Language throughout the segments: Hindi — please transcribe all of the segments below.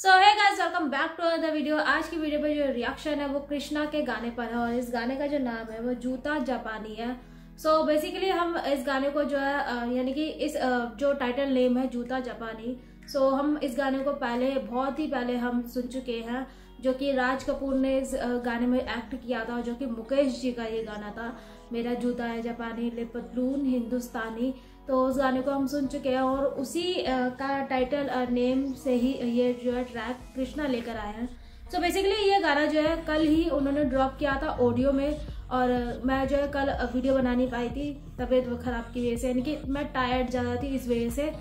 So hi guys welcome back to other video आज की वीडियो पे जो रिएक्शन है वो कृष्णा के गाने पर है और इस गाने का जो नाम है वो जूता जापानी है। सो so बेसिकली हम इस गाने को जो है यानी कि इस जो टाइटल नेम है जूता जापानी सो so हम इस गाने को पहले, बहुत ही पहले हम सुन चुके हैं, जो कि राज कपूर ने इस गाने में एक्ट किया था, जो कि मुकेश जी का ये गाना था, मेरा जूता है जापानी लिपतलून हिंदुस्तानी। तो उस गाने को हम सुन चुके हैं और उसी का टाइटल नेम से ही ये जो है ट्रैक कृष्णा लेकर आए हैं। सो so बेसिकली ये गाना जो है कल ही उन्होंने ड्रॉप किया था ऑडियो में और मैं जो है कल वीडियो बना नहीं पाई थी तबीयत खराब की वजह से यानी कि मैं टायर्ड ज़्यादा थी इस वजह से।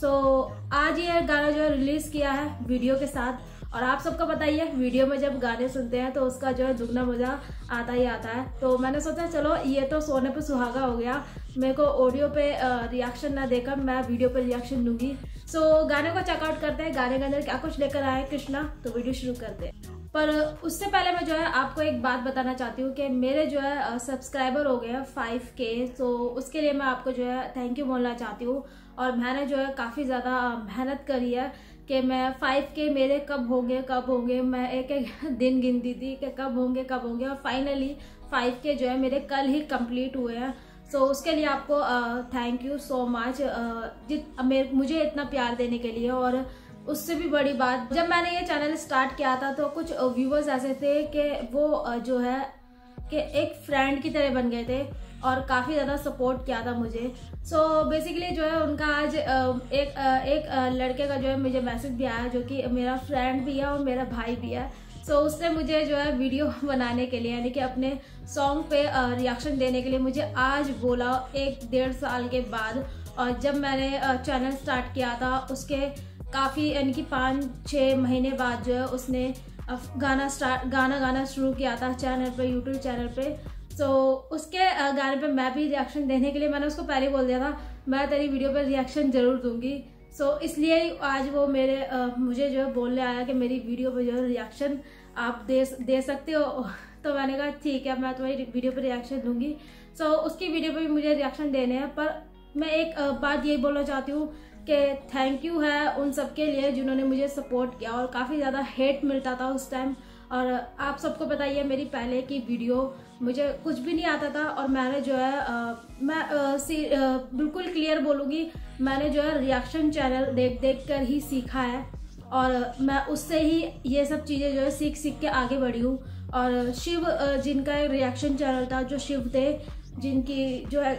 सो so, आज ये गाना जो है रिलीज़ किया है वीडियो के साथ। और आप सबको है वीडियो में जब गाने सुनते हैं तो उसका जो है दुगना मज़ा आता ही आता है। तो मैंने सोचा चलो ये तो सोने पे सुहागा हो गया। मेरे को ऑडियो पे रिएक्शन ना देकर मैं वीडियो पे रिएक्शन दूँगी। सो so, गाने को चेकआउट करते हैं। गाने के अंदर क्या कुछ लेकर आए कृष्णा? तो वीडियो शुरू करते हैं। पर उससे पहले मैं जो है आपको एक बात बताना चाहती हूँ कि मेरे जो है सब्सक्राइबर हो गए हैं फाइव के तो उसके लिए मैं आपको जो है थैंक यू बोलना चाहती हूँ। और मैंने जो है काफ़ी ज़्यादा मेहनत करी है। कि मैं फाइव के मेरे कब होंगे कब होंगे मैं एक एक दिन गिनती थी कि कब होंगे कब होंगे और फाइनली फाइव के जो है मेरे कल ही कंप्लीट हुए हैं। सो so, उसके लिए आपको थैंक यू सो मच जित मुझे इतना प्यार देने के लिए और उससे भी बड़ी बात जब मैंने ये चैनल स्टार्ट किया था तो कुछ व्यूवर्स ऐसे थे कि वो जो है कि एक फ्रेंड की तरह बन गए थे और काफ़ी ज़्यादा सपोर्ट किया था मुझे। सो so, बेसिकली जो है उनका आज एक एक लड़के का जो है मुझे मैसेज भी आया जो कि मेरा फ्रेंड भी है और मेरा भाई भी है। सो so, उसने मुझे जो है वीडियो बनाने के लिए यानी कि अपने सॉन्ग पे रिएक्शन देने के लिए मुझे आज बोला एक डेढ़ साल के बाद। और जब मैंने चैनल स्टार्ट किया था उसके काफ़ी यानी कि पाँच छः महीने बाद जो है उसने गाना स्टार्ट गाना गाना शुरू किया था चैनल पे यूट्यूब चैनल पे। सो so, उसके गाने पे मैं भी रिएक्शन देने के लिए मैंने उसको पहले बोल दिया था मैं तेरी वीडियो पर रिएक्शन ज़रूर दूँगी। सो so, इसलिए आज वो मेरे आ, मुझे जो है बोलने आया कि मेरी वीडियो पर जो है रिएक्शन आप दे दे सकते हो। तो मैंने कहा ठीक है मैं तुम्हारी वीडियो पर रिएक्शन दूँगी। सो so, उसकी वीडियो पर भी मुझे रिएक्शन देने हैं पर मैं एक बात यही बोलना चाहती हूँ कि थैंक यू है उन सबके लिए जिन्होंने मुझे सपोर्ट किया और काफ़ी ज़्यादा हेट मिलता था उस टाइम और आप सबको बताइए मेरी पहले की वीडियो। मुझे कुछ भी नहीं आता था और मैंने जो है आ, मैं आ, सी, आ, बिल्कुल क्लियर बोलूँगी मैंने जो है रिएक्शन चैनल देख देख कर ही सीखा है। और मैं उससे ही ये सब चीज़ें जो है सीख सीख के आगे बढ़ी हूँ। और शिव जिनका एक रिएक्शन चैनल था जो शिव थे जिनकी जो है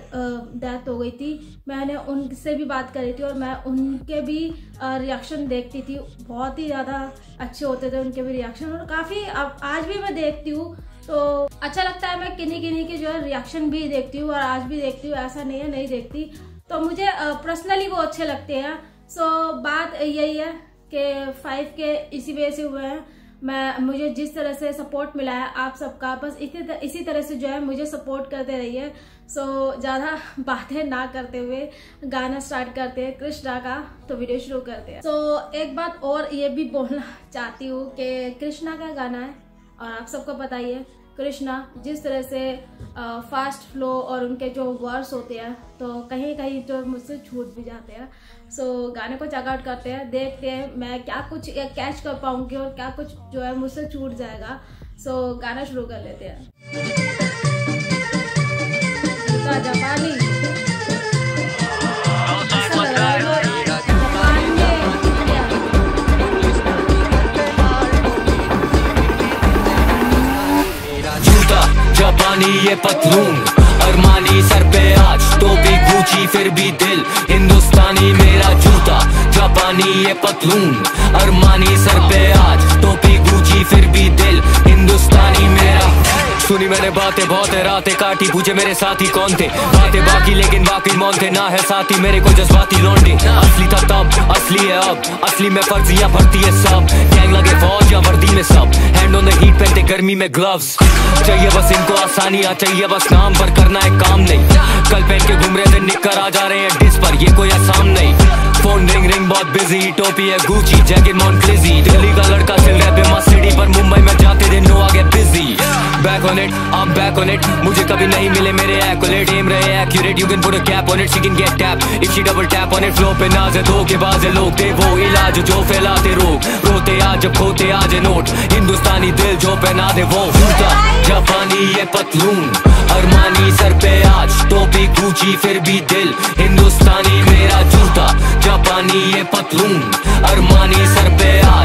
डेथ हो गई थी, मैंने उनसे भी बात करी थी और मैं उनके भी रिएक्शन देखती थी। बहुत ही ज़्यादा अच्छे होते थे उनके भी रिएक्शन और काफ़ी अब, आज भी मैं देखती हूँ। तो अच्छा लगता है मैं किन्हीं किन्हीं के जो है रिएक्शन भी देखती हूँ और आज भी देखती हूँ, ऐसा नहीं है, नहीं देखती। तो मुझे पर्सनली वो अच्छे लगते हैं। सो बात यही है कि फाइव के इसी वजह से हुए हैं। मैं मुझे जिस तरह से सपोर्ट मिला है आप सबका बस इसी तर, इसी तरह से जो है मुझे सपोर्ट करते रहिए। सो so, ज़्यादा बातें ना करते हुए गाना स्टार्ट करते हैं कृष्णा का तो वीडियो शुरू करते हैं। सो so, एक बात और ये भी बोलना चाहती हूँ कि कृष्णा का गाना है और आप सबको है कृष्णा जिस तरह से फास्ट फ्लो और उनके जो वर्ड्स होते हैं तो कहीं कहीं जो मुझसे छूट भी जाते हैं। सो so, गाने को चेकआउट करते हैं देखते हैं मैं क्या कुछ कैच कर पाऊँगी और क्या कुछ जो है मुझसे छूट जाएगा। सो so, गाना शुरू कर लेते हैं। जापानी जापानी ये पतलून। अरमानी सर पे आज तो भी गुची फिर भी दिल। हिंदुस्तानी मेरा जूता, जापानी ये पतलून। अरमानी सर पे आज तो भी गुची फिर भी दिल। हिंदुस्तानी मेरा सुनी मैंने बातें, बहुत है रातें काटी, पूछे मेरे साथी कौन थे? बातें बाकी, लेकिन बाकी मौन थे। ना है साथी, मेरे को जज्बाती लौंडे। असली था तब, असली है अब। असली में फर्जिया भरती है सब। गैंग लगे फौज या वर्दी में सब। हैंड ऑन द हीट पहनते गर्मी में ग्लव्स चाहिए बस इनको आसानियाँ, चाहिए बस नाम पर करना है काम नहीं। कल पहन के घूम रहे थे निककर आ जा रहे हैं डिस पर। ये कोई आसाम नहीं। फ़ोन रिंग रिंग बहुत बिज़ी टोपी है Gucci jacket Moncler Delhi का लड़का it I am back on it. मुझे कभी नहीं मिले मेरे accolade. Aim रहे accurate. You can put a cap on it. She can get tap if she double tap on it, flow पे नाज है. धोखेबाज है लोग. दे वो इलाज जो फैलाते रोग. रोते आज जब खोते आज नोट. हिंदुस्तानी दिल जो पहना दे वो जूता जापानी ये पतलून. अरमानी सर पे आज. टोपी गुची फिर भी दिल. हिंदुस्तानी मेरा जूता जापानी ये पतलून. अरमानी सर पे आज.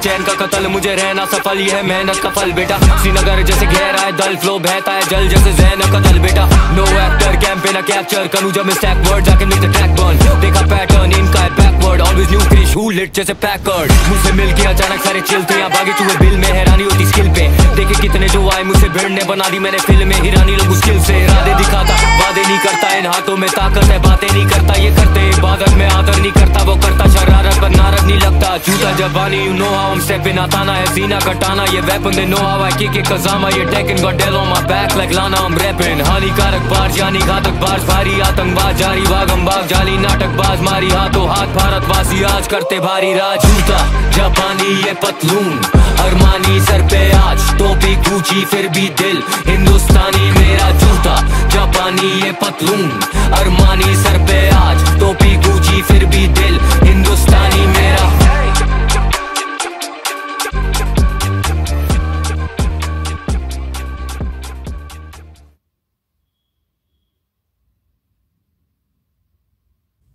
चैन का कतल, मुझे रहना सफल ये है मेहनत का फल, बेटा। श्रीनगर जैसे गहरा है दल फ्लो बहता है, जल जैसे जैन का दल, बेटा। नो एक्टर कैंपेन कैप्चर करूँ जब मैं stack words I can make the track burn देखा पैटर्न इनका है बैकवर्ड ऑलवेज न्यू क्रिश हु लिट जैसे पैकर्ड मुझसे मिल के अचानक सारे चिलते यहाँ बागी चूहे बिल में हैरानी होती स्किल पे। देखे कितने जो आए, मुझसे भिड़ने बना दी मैंने फ़िल्म में, हिरानी लोग मुश्किल से। इरादे दिखाता, वादे नहीं करता, इन हाथों में ताकत है, बातें नहीं करता, ये करते, इबादत में आदर नहीं करता, वो करता शरारत, पर नारद नहीं लगता। जूता जबानी you know how I'm stepping आताना है सीना कटाना weapon they know how I kick it कजामा ये taken got Dell on my back, like Lana, I'm rapping. हानिकारक बार जानी घातक बार भारी आतंकबाज जारी भागम भाग जाली नाटक मारी हाथों हाथ भारतवासी आज करते भारी राज जूता जापानी ये पतलून अरमानी सर पे आज टोपी गुची फिर भी दिल हिंदुस्तानी मेरा जूता जापानी ये पतलून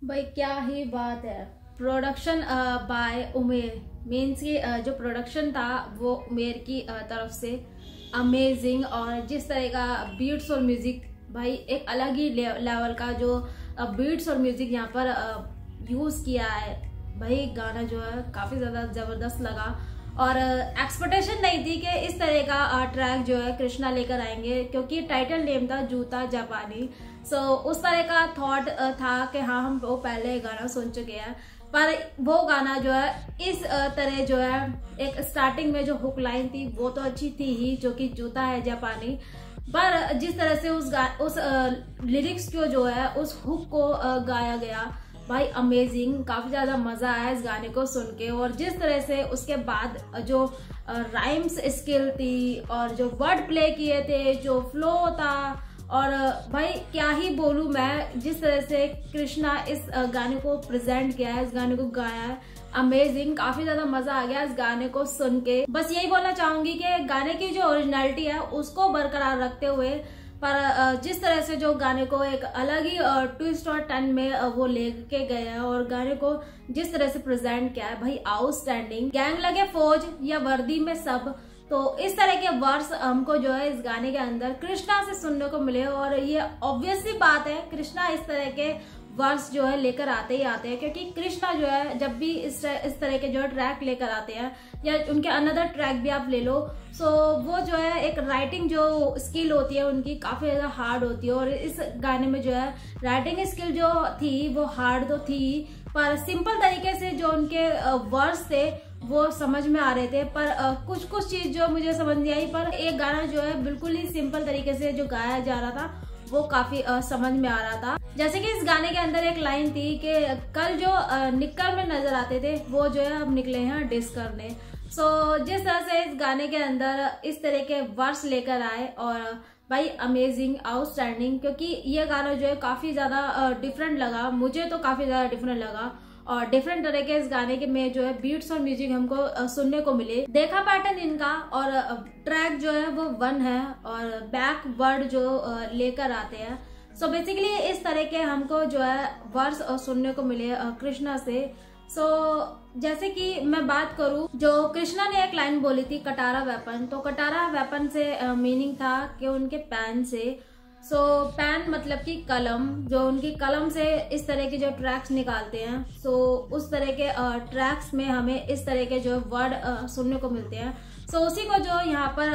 भाई क्या ही बात है। प्रोडक्शन बाय उमेर मीन्स की uh, जो प्रोडक्शन था वो उमेर की uh, तरफ़ से अमेजिंग और जिस तरह का बीट्स और म्यूज़िक भाई एक अलग ही लेवल का जो बीट्स और म्यूज़िक यहाँ पर यूज़ किया है। भाई गाना जो है काफ़ी ज़्यादा ज़बरदस्त लगा। और एक्सपेक्टेशन नहीं थी कि इस तरह का ट्रैक जो है कृष्णा लेकर आएँगे क्योंकि टाइटल नेम था जूता जापानी। सो so, उस तरह का थॉट था कि हाँ हम वो पहले गाना सुन चुके हैं। पर वो गाना जो है इस तरह जो है एक स्टार्टिंग में जो हुक लाइन थी वो तो अच्छी थी ही जो कि जूता है जापानी। पर जिस तरह से उस गा उस लिरिक्स को जो है उस हुक को गाया गया भाई अमेजिंग काफ़ी ज़्यादा मज़ा आया इस गाने को सुन के। और जिस तरह से उसके बाद जो राइम्स स्किल थी और जो वर्ड प्ले किए थे, जो फ्लो था, और भाई, क्या ही बोलूँ मैं, जिस तरह से कृष्णा इस गाने को प्रेजेंट किया है, इस गाने को गाया है अमेजिंग काफ़ी ज़्यादा मज़ा आ गया इस गाने को सुन के। बस यही बोलना चाहूँगी कि गाने की जो ओरिजिनलिटी है, उसको बरकरार रखते हुए पर जिस तरह से जो गाने को एक अलग ही ट्विस्ट और टर्न में वो लेके गए हैं और गाने को जिस तरह से प्रेजेंट किया है, भाई आउटस्टैंडिंग गैंग लगे फौज या वर्दी में सब तो इस तरह के वर्ड्स हमको जो है इस गाने के अंदर कृष्णा से सुनने को मिले और ये ऑब्वियसली बात है, कृष्णा इस तरह के वर्ड्स जो है लेकर आते ही आते हैं क्योंकि कृष्णा जो है जब भी इस इस तरह के जो है ट्रैक लेकर आते हैं या उनके अनदर ट्रैक भी आप ले लो सो so, वो जो है एक राइटिंग जो स्किल होती है उनकी काफ़ी ज़्यादा हार्ड होती है और इस गाने में जो है राइटिंग स्किल जो थी वो हार्ड तो थी पर सिंपल तरीके से जो उनके वर्ड्स थे वो समझ में आ रहे थे पर कुछ कुछ चीज़ जो मुझे समझ नहीं आई पर एक गाना जो है बिल्कुल ही सिंपल तरीके से जो गाया जा रहा था वो काफ़ी समझ में आ रहा था। जैसे कि इस गाने के अंदर एक लाइन थी कि कल जो निक्कर में नज़र आते थे वो जो है अब निकले हैं डिस करने। सो so, जिस तरह से इस गाने के अंदर इस तरह के वर्ड्स लेकर आए और भाई अमेजिंग आउटस्टैंडिंग क्योंकि ये गाना जो है काफ़ी ज़्यादा डिफरेंट लगा। मुझे तो काफ़ी ज़्यादा डिफरेंट लगा। और डिफरेंट तरह के इस गाने के में जो है बीट्स और म्यूज़िक हमको सुनने को मिले। देखा पैटर्न इनका और ट्रैक जो है वो वन है और बैक वर्ड जो लेकर आते हैं। सो so बेसिकली इस तरह के हमको जो है वर्ड्स सुनने को मिले कृष्णा से। सो so, जैसे कि मैं बात करूँ जो कृष्णा ने एक लाइन बोली थी कटारा वेपन तो कटारा वेपन से मीनिंग था कि उनके पैन से सो so, पेन मतलब कि कलम जो उनकी कलम से इस तरह के जो ट्रैक्स निकालते हैं सो so, उस तरह के ट्रैक्स में हमें इस तरह के जो वर्ड सुनने को मिलते हैं। सो so, उसी को जो यहाँ पर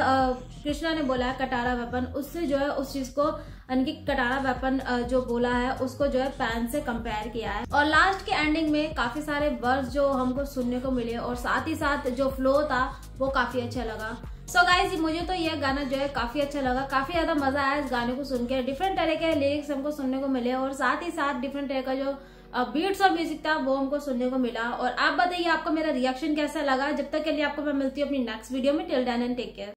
कृष्णा ने बोला है कटारा वेपन उससे जो है उस चीज़ को यानी कि कटारा वेपन जो बोला है, उसको जो है पैन से कंपेयर किया है। और लास्ट के एंडिंग में काफ़ी सारे वर्ड जो हमको सुनने को मिले और साथ ही साथ जो फ्लो था, वो काफ़ी अच्छा लगा। सो so गाइज़ मुझे तो यह गाना जो है काफ़ी अच्छा लगा। काफ़ी ज़्यादा मज़ा आया इस गाने को सुनकर डिफरेंट तरह के लिरिक्स हमको सुनने को मिले और साथ ही साथ डिफरेंट तरह का जो बीट्स और म्यूज़िक था, वो हमको सुनने को मिला। और आप बताइए, आपको मेरा रिएक्शन कैसा लगा? जब तक के लिए आपको मैं मिलती हूँ अपनी नेक्स्ट वीडियो में। Till then and take care